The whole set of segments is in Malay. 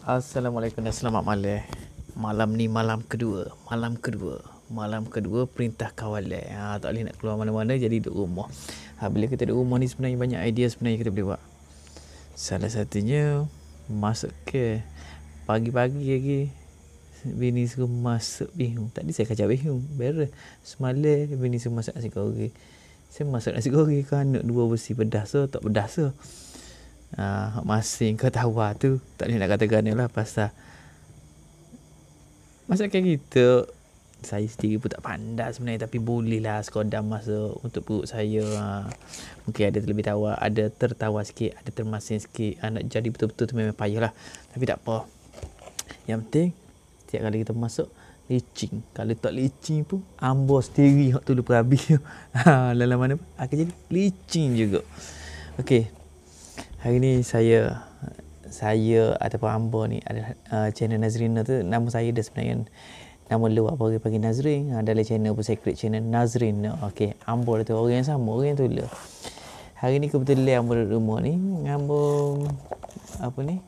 Assalamualaikum dan selamat malam. Malam ni malam kedua. Malam kedua. Malam kedua perintah kawalan. Ha, tak boleh nak keluar mana-mana jadi duduk rumah. Ha, bila kita duduk rumah ni sebenarnya banyak idea sebenarnya kita boleh buat. Salah satunya masuk ke pagi-pagi lagi bini suruh masuk bihun. Tadi saya kacau bihun. Beres. Semalam bini suruh masak nasi goreng. Saya masak nasi goreng kan nak dua besi pedas so tak pedas so. Uh, masing kau tahu tu. Tak boleh nak katakan lah pasal. Masa kayak gitu saya sendiri pun tak pandai sebenarnya tapi boleh lah sekadar masa untuk perut saya. Ha. mungkin ada terlebih tawa ada tertawa sikit ada termasing sikit. Ha, nak jadi betul-betul tu memang payah lah. Tapi tak apa. Yang penting setiap kali kita masuk licin. Kalau tak licin pun ambo sendiri hak tu lupa habis ha, dalam mana akan jadi licin juga. Okey, Hari ni saya saya ataupun Ambo ni ada uh, channel Nazrina tu. Nama saya dah sebenarnya nama luar bagi pagi Nazrin. Uh, dalam channel pun secret channel Nazrin. Okey Ambo tu orang yang sama orang yang tu lah hari ni kebetulan Ambo duduk rumah ni. Ambo apa ni?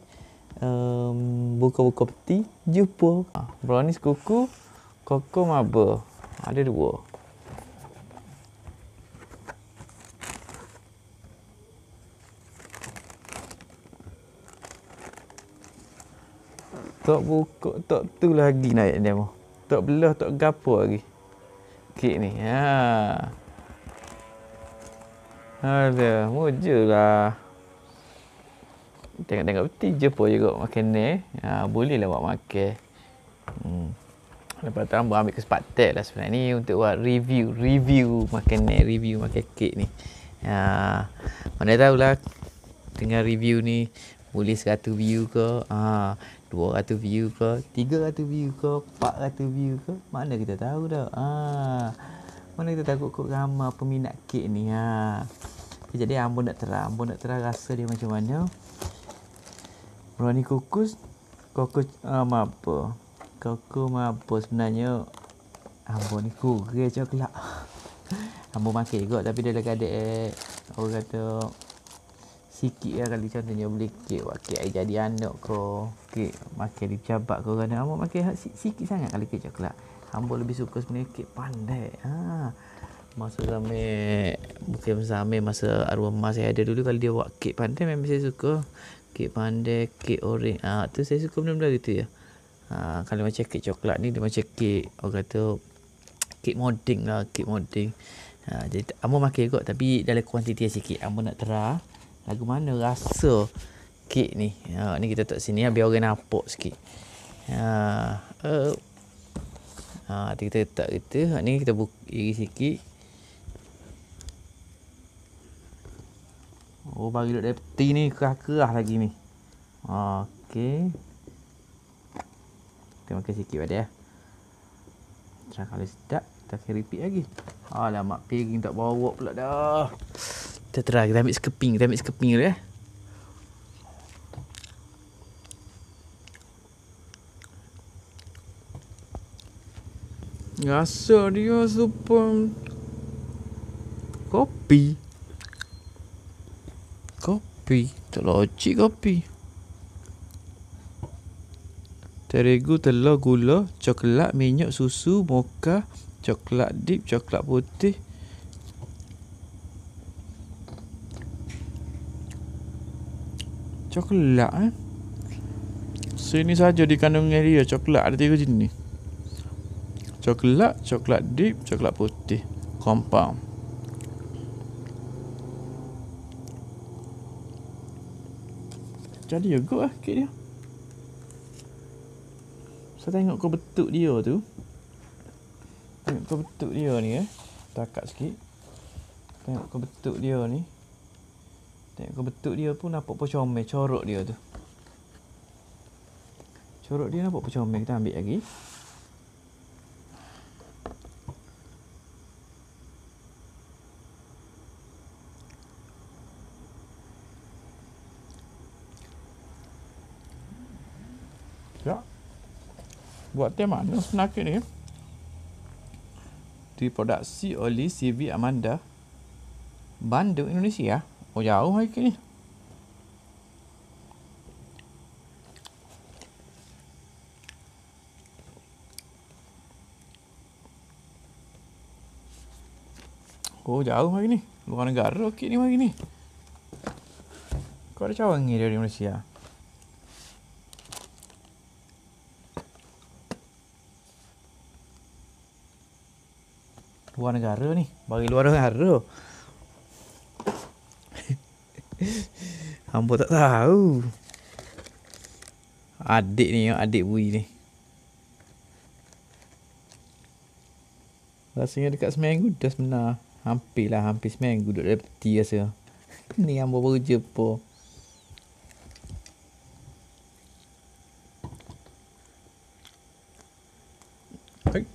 Um, buka-buka peti jumpa. Uh, brownies kuku koko maba. Ada dua Tak buka, tak tu lagi naik mau. Tak belah, tak gapo lagi. Kek ni. Ha. Ada, muja lah. Tengok-tengok betul je pun juga makan ni. Ha, boleh lah buat makan. Hmm. Lepas tu ambil, ambil kesempatan lah sebenarnya ni untuk buat review. Review makan ni, review makan kek ni. Ha. Mana tahulah dengan review ni boleh 100 view ke. Ha. 200 view ke? 300 view ke? 400 view ke? Mana kita tahu dah? Ha. mana kita takut kok ramai peminat kek ni? Ha. Okay, jadi ambon nak terang. Ambon nak terang rasa dia macam mana? Brownie kukus kukus um, apa kukus apa sebenarnya ambon ni kurang coklat. Ambon makan juga tapi dia lagi ada eh, orang kata sikit lah kali contohnya. Beli kek kek. Air jadi anak ko kek makan di cabat ko kan hamba makan sikit sangat kali kek coklat. Hamba lebih suka sebenarnya kek pandai. Ha. Masa sampai bukan sampai masa arwah emak saya ada dulu kalau dia buat kek pandai memang saya suka. Kek pandai kek orange ah ha, tu saya suka benda-benda gitu ya. Ha, kalau macam kek coklat ni dia macam kek orang kata kek moding lah kek moding. Ha, jadi Amba makan kot tapi dalam kuantiti sikit. Amba nak terang lagu mana rasa kek ni? Ha, ni kita tak sini ya, biar orang nampak sikit. Ha, uh, ha, kita letak kita ha, ni kita buka iri sikit. Oh bagi duduk dari ni kerah-kerah lagi ni. Ha, ok kita makan sikit pada ya Macam kalau sedap kita akan repeat lagi. Alamak piring tak bawa pula dah try kita ambil skeping, kita ambil skeping dulu ya. Rasa dia super kopi. Kopi, tak logik kopi. Terigu, telur, gula, coklat, minyak, susu, mocha, coklat dip, coklat putih, Coklat eh? Sini saja di kandungan dia Coklat. Ada tiga jenis Coklat, coklat deep, coklat putih. Compound Jadi juga lah kek dia. Saya tengok kau betul dia tu. Tengok kau betul dia ni eh. Takat sikit. Tengok kau betul dia ni Tengok betul dia pun nampak pun comel corok dia tu. Corok dia nampak pun comel kita ambil lagi. Ya. Buat teh mana senakit ni? Diproduksi oleh CV Amanda Bandung, Indonesia. Oh jauh lagi ni. Oh jauh hari ni. Luar negara okey ni hari ni. Kau ada cawan ni di Malaysia? Luar negara ni. Bagi luar negara. Hamba tak tahu. Adik ni, adik bui ni. Rasanya dekat seminggu dah sebenar. Hampir lah, hampir seminggu duduk dalam peti rasa. ni hamba baru jumpa. Hai.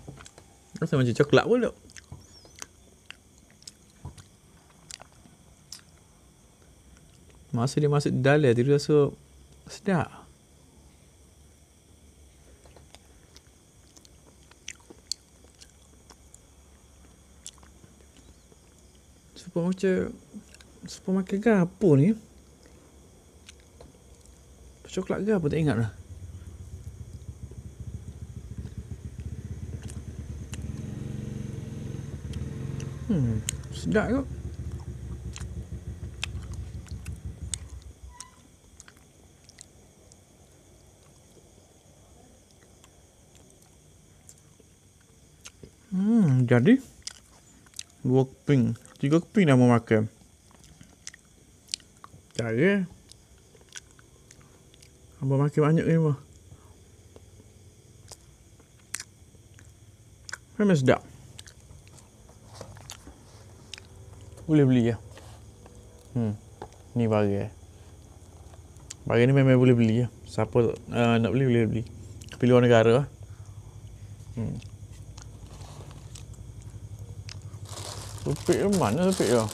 Rasa macam coklat pun tak? Masa dia masuk dalam tu rasa sedap. Supaya macam makan gapo ni? Coklat ke apa tak ingat lah. Hmm, sedap kot Hmm, jadi dua keping, tiga keping dah mau makan. Cari. Abang makan banyak ni mah. Memang sedap. Boleh beli ya. Hmm. Ni bagi. Bagi ni memang boleh beli ya. Siapa uh, nak beli boleh beli. Pilih luar negara. Hmm. Tu mana sepik tu?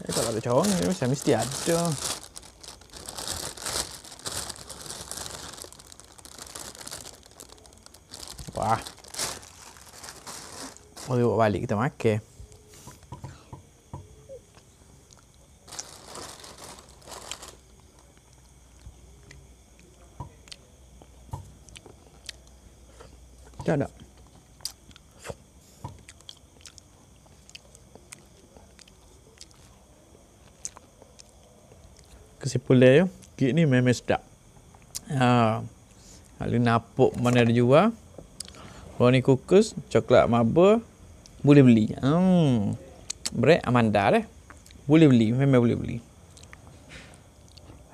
Eh, kalau ada cawang ni macam mesti ada. Wah. Boleh bawa balik kita makan. Tak ada. Kesimpulan ya, kek ni memang sedap. Ha. Kalau napuk mana ada jual. Brownie kukus, coklat maba, boleh beli. Hmm. Bread Amanda deh. Boleh beli, memang boleh beli.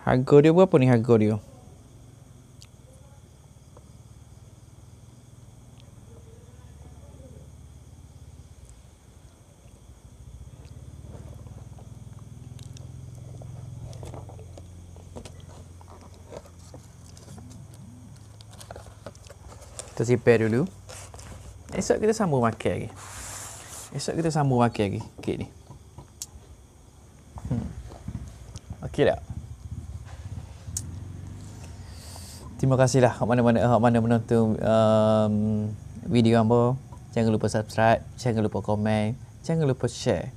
Harga dia berapa ni harga dia? Kita simpan dulu. Esok kita sambung makan lagi. Esok kita sambung makan lagi kek ni. Hmm. Okey tak? Terima kasihlah kat mana-mana hak mana menonton um, video hamba. Jangan lupa subscribe, jangan lupa komen, jangan lupa share.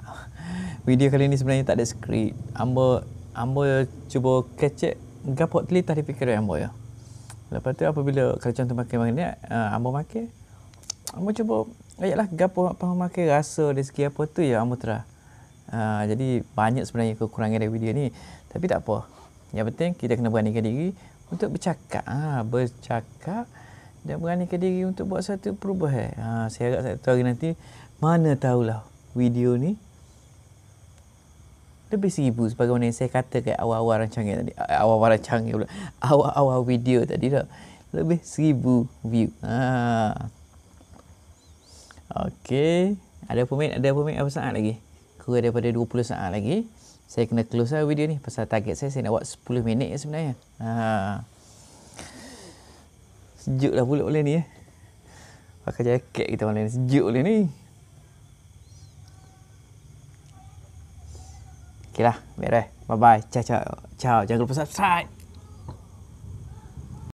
Video kali ni sebenarnya tak ada skrip. Hamba hamba cuba kecek gapok telitah di fikiran hamba ya. Lepas tu apabila contoh makan makan ni, uh, ambo makan. Ambo cuba ayatlah gapo apa makan rasa dari segi apa tu ya ambo terah. Uh, jadi banyak sebenarnya kekurangan dari video ni. Tapi tak apa. Yang penting kita kena beranikan diri untuk bercakap. Ha, bercakap dan beranikan diri untuk buat satu perubahan. Ha, saya harap satu hari nanti mana tahulah video ni lebih seribu sebagaimana yang saya kata kat awal-awal rancangan tadi. Awal-awal rancangan pula. Awal-awal video tadi tak lebih seribu view. Ha. Okey. Ada pemain ada pemain apa saat lagi? Kurang daripada 20 saat lagi. Saya kena close lah video ni. Pasal target saya saya nak buat 10 minit sebenarnya. Ha. sejuk lah pula boleh ni eh pakai jaket kita malam ni. Sejuk boleh ni Okay lah, beres. Bye-bye. Ciao, ciao. Ciao. Jangan lupa subscribe.